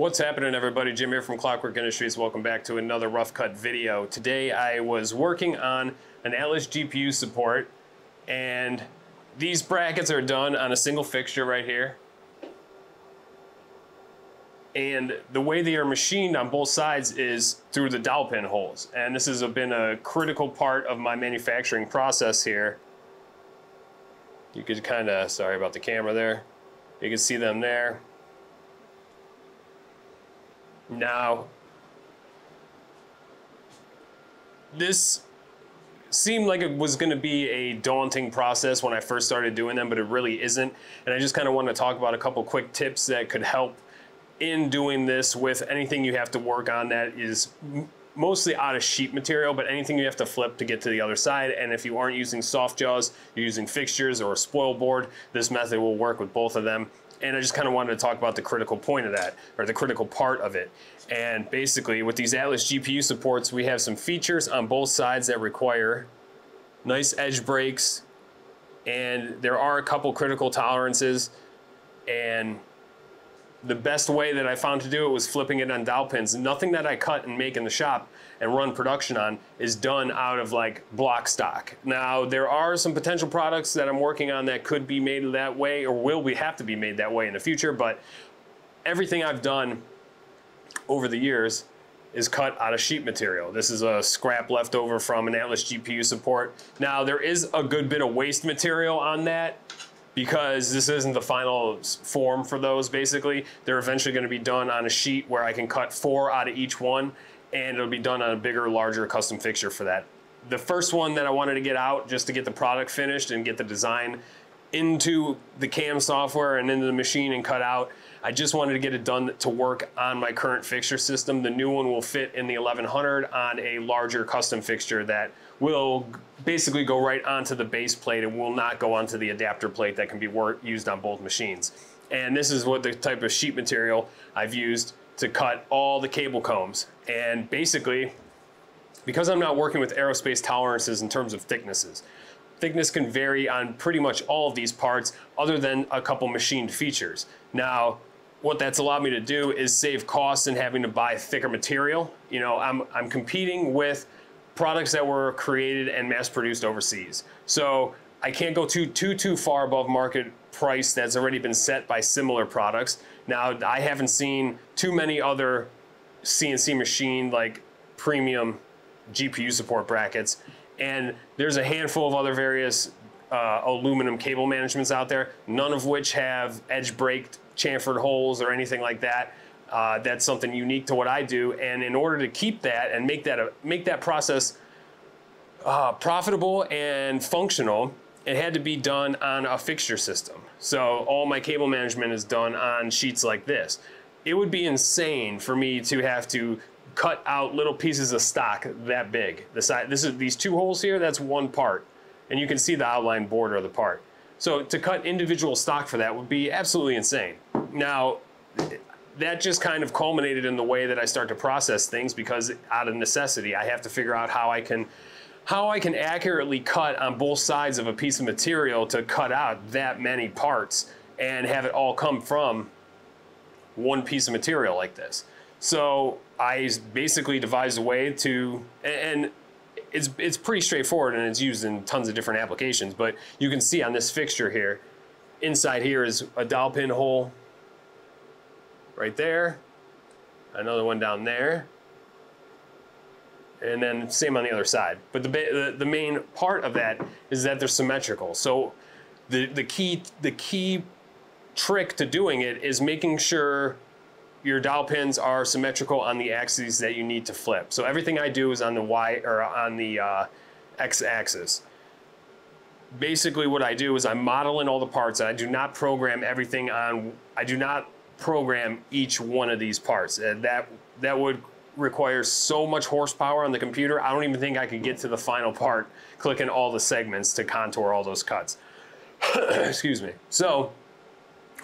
What's happening everybody? Jim here from Clockwerk Industries. Welcome back to another rough cut video. Today I was working on an Atlas GPU support and these brackets are done on a single fixture right here. And the way they are machined on both sides is through the dowel pin holes. And this has been a critical part of my manufacturing process here. You could kind of, sorry about the camera there. You can see them there. Now, this seemed like it was going to be a daunting process when I first started doing them, but it really isn't. And I just kind of want to talk about a couple quick tips that could help in doing this with anything you have to work on that is mostly out of sheet material, but anything you have to flip to get to the other side. And if you aren't using soft jaws, you're using fixtures or a spoil board, this method will work with both of them. And I just kind of wanted to talk about the critical point of that, or the critical part of it. And basically, with these Atlas GPU supports, we have some features on both sides that require nice edge breaks, and there are a couple critical tolerances. And the best way that I found to do it was flipping it on dowel pins. Nothing that I cut and make in the shop and run production on is done out of like block stock. Now there are some potential products that I'm working on that could be made that way or will be have to be made that way in the future, but everything I've done over the years is cut out of sheet material. This is a scrap left over from an Atlas GPU support. Now there is a good bit of waste material on that because this isn't the final form for those basically. They're eventually gonna be done on a sheet where I can cut four out of each one and it'll be done on a bigger, larger custom fixture for that. The first one that I wanted to get out just to get the product finished and get the design into the CAM software and into the machine and cut out. I just wanted to get it done to work on my current fixture system. The new one will fit in the 1100 on a larger custom fixture that will basically go right onto the base plate and will not go onto the adapter plate that can be used on both machines. And this is what the type of sheet material I've used to cut all the cable combs. And basically, because I'm not working with aerospace tolerances in terms of thicknesses, thickness can vary on pretty much all of these parts other than a couple machined features. Now, what that's allowed me to do is save costs in having to buy thicker material. You know, I'm, I'm competing with products that were created and mass produced overseas. So I can't go too, too, too far above market price that's already been set by similar products. Now, I haven't seen too many other CNC machine like premium GPU support brackets. And there's a handful of other various uh, aluminum cable managements out there, none of which have edge braked chamfered holes or anything like that. Uh, that's something unique to what I do. And in order to keep that and make that a, make that process uh, profitable and functional, it had to be done on a fixture system. So all my cable management is done on sheets like this. It would be insane for me to have to cut out little pieces of stock that big. The side, this is these two holes here. That's one part, and you can see the outline border of the part. So to cut individual stock for that would be absolutely insane. Now, that just kind of culminated in the way that I start to process things because out of necessity, I have to figure out how I can how I can accurately cut on both sides of a piece of material to cut out that many parts and have it all come from one piece of material like this. So I basically devised a way to, and it's, it's pretty straightforward and it's used in tons of different applications, but you can see on this fixture here, inside here is a dowel pin hole right there, another one down there, and then same on the other side. But the, the, the main part of that is that they're symmetrical. So the, the, key, the key trick to doing it is making sure your dowel pins are symmetrical on the axes that you need to flip. So everything I do is on the Y or on the uh, X axis. Basically what I do is I'm modeling all the parts and I do not program everything on, I do not program each one of these parts. And that, that would require so much horsepower on the computer, I don't even think I could get to the final part clicking all the segments to contour all those cuts. Excuse me. So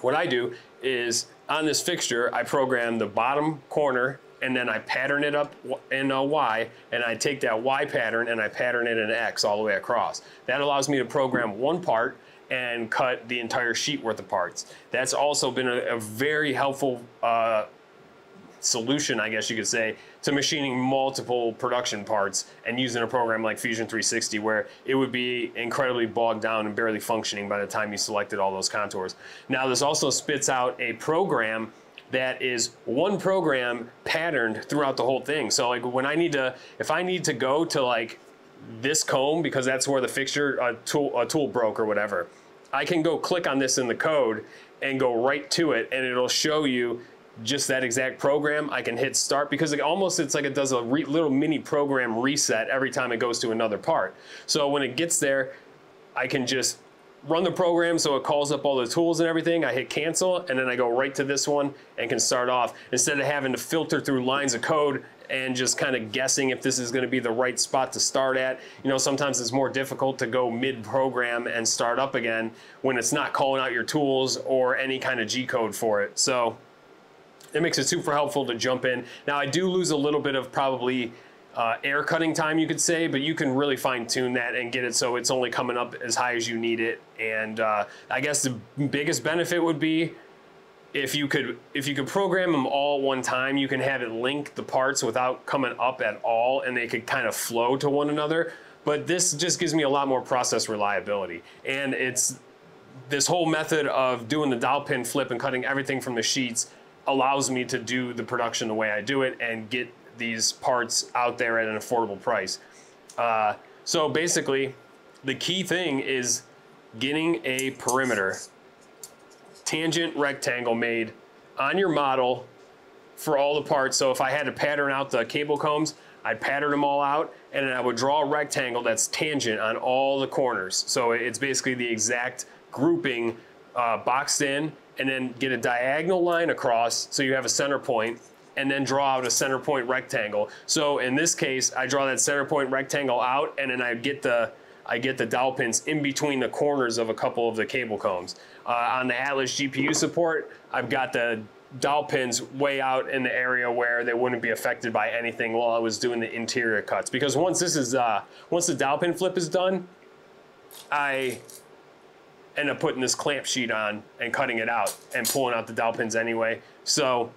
what I do is on this fixture, I program the bottom corner and then I pattern it up in a Y and I take that Y pattern and I pattern it in X all the way across. That allows me to program one part and cut the entire sheet worth of parts. That's also been a, a very helpful uh, solution, I guess you could say, to machining multiple production parts and using a program like Fusion 360 where it would be incredibly bogged down and barely functioning by the time you selected all those contours. Now this also spits out a program that is one program patterned throughout the whole thing. So like when I need to, if I need to go to like this comb because that's where the fixture a tool a tool broke or whatever, I can go click on this in the code and go right to it, and it'll show you just that exact program. I can hit start because it almost it's like it does a little mini program reset every time it goes to another part. So when it gets there, I can just run the program so it calls up all the tools and everything. I hit cancel and then I go right to this one and can start off instead of having to filter through lines of code and just kind of guessing if this is going to be the right spot to start at. You know, sometimes it's more difficult to go mid program and start up again when it's not calling out your tools or any kind of G code for it. So it makes it super helpful to jump in. Now I do lose a little bit of probably uh, air cutting time, you could say, but you can really fine tune that and get it so it's only coming up as high as you need it. And uh, I guess the biggest benefit would be if you could if you could program them all one time, you can have it link the parts without coming up at all, and they could kind of flow to one another. But this just gives me a lot more process reliability, and it's this whole method of doing the dowel pin flip and cutting everything from the sheets allows me to do the production the way I do it and get these parts out there at an affordable price. Uh, so basically, the key thing is getting a perimeter tangent rectangle made on your model for all the parts. So if I had to pattern out the cable combs, I'd pattern them all out and then I would draw a rectangle that's tangent on all the corners. So it's basically the exact grouping uh, boxed in and then get a diagonal line across so you have a center point and then draw out a center point rectangle. So in this case, I draw that center point rectangle out and then I get the I get the dowel pins in between the corners of a couple of the cable combs. Uh, on the Atlas GPU support, I've got the dowel pins way out in the area where they wouldn't be affected by anything while I was doing the interior cuts. Because once this is, uh, once the dowel pin flip is done, I end up putting this clamp sheet on and cutting it out and pulling out the dowel pins anyway. So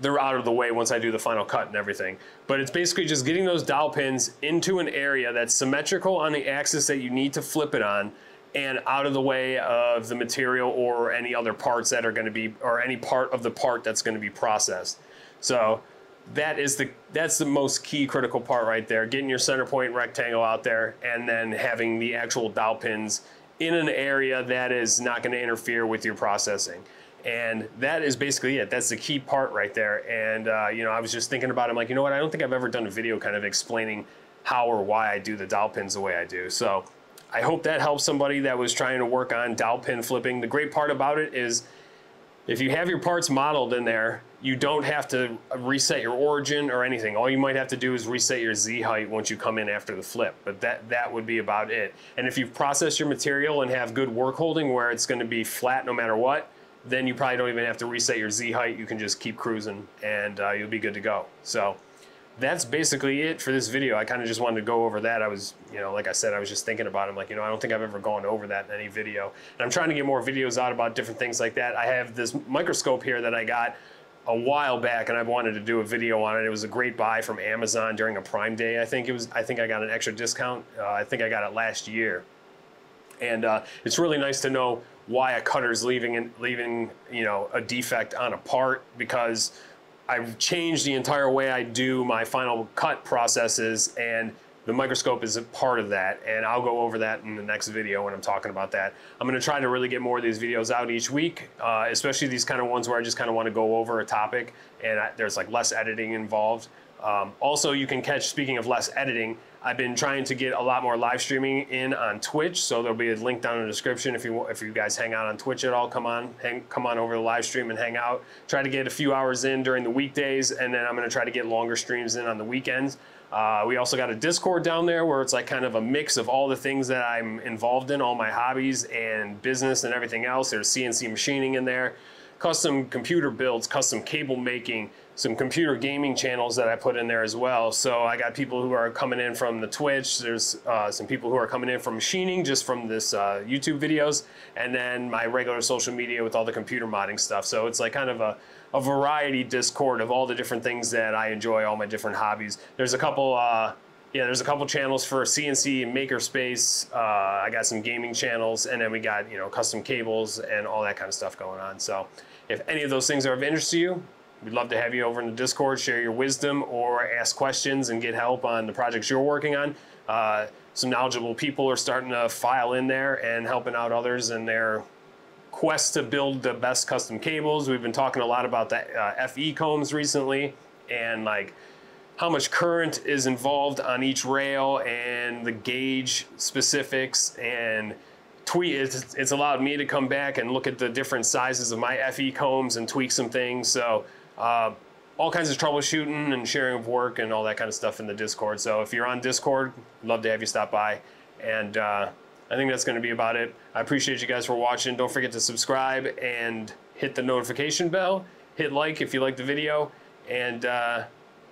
they're out of the way once I do the final cut and everything. But it's basically just getting those dowel pins into an area that's symmetrical on the axis that you need to flip it on and out of the way of the material or any other parts that are going to be or any part of the part that's going to be processed. So that is the that's the most key critical part right there getting your center point rectangle out there and then having the actual dowel pins in an area that is not going to interfere with your processing and that is basically it. That's the key part right there. And uh, you know, I was just thinking about it. I'm like, you know what? I don't think I've ever done a video kind of explaining how or why I do the dowel pins the way I do. So I hope that helps somebody that was trying to work on dowel pin flipping. The great part about it is if you have your parts modeled in there, you don't have to reset your origin or anything. All you might have to do is reset your Z height once you come in after the flip, but that, that would be about it. And if you've processed your material and have good work holding where it's gonna be flat no matter what, then you probably don't even have to reset your Z height. You can just keep cruising and uh, you'll be good to go. So that's basically it for this video. I kind of just wanted to go over that. I was, you know, like I said, I was just thinking about it. I'm like, you know, I don't think I've ever gone over that in any video. And I'm trying to get more videos out about different things like that. I have this microscope here that I got a while back and I wanted to do a video on it. It was a great buy from Amazon during a Prime Day. I think it was, I think I got an extra discount. Uh, I think I got it last year. And uh, it's really nice to know why a cutter's leaving and leaving you know a defect on a part because I've changed the entire way I do my final cut processes and the microscope is a part of that and I'll go over that in the next video when I'm talking about that. I'm going to try to really get more of these videos out each week, uh, especially these kind of ones where I just kind of want to go over a topic and I, there's like less editing involved. Um, also, you can catch, speaking of less editing, I've been trying to get a lot more live streaming in on Twitch, so there'll be a link down in the description if you if you guys hang out on Twitch at all. Come on, hang, come on over the live stream and hang out. Try to get a few hours in during the weekdays, and then I'm going to try to get longer streams in on the weekends. Uh, we also got a Discord down there where it's like kind of a mix of all the things that I'm involved in, all my hobbies and business and everything else. There's CNC machining in there. Custom computer builds, custom cable making, some computer gaming channels that I put in there as well. So I got people who are coming in from the Twitch. There's uh, some people who are coming in from machining just from this uh, YouTube videos, and then my regular social media with all the computer modding stuff. So it's like kind of a, a variety Discord of all the different things that I enjoy, all my different hobbies. There's a couple. Uh, yeah, there's a couple channels for CNC and Makerspace. Uh, I got some gaming channels, and then we got you know custom cables and all that kind of stuff going on. So, if any of those things are of interest to you, We'd love to have you over in the Discord, share your wisdom, or ask questions and get help on the projects you're working on. Uh, some knowledgeable people are starting to file in there and helping out others in their quest to build the best custom cables. We've been talking a lot about the uh, FE combs recently and like how much current is involved on each rail and the gauge specifics and tweet it's, it's allowed me to come back and look at the different sizes of my FE combs and tweak some things. So uh, all kinds of troubleshooting and sharing of work and all that kind of stuff in the Discord. So if you're on Discord, love to have you stop by. And uh, I think that's going to be about it. I appreciate you guys for watching. Don't forget to subscribe and hit the notification bell. Hit like if you like the video. And uh,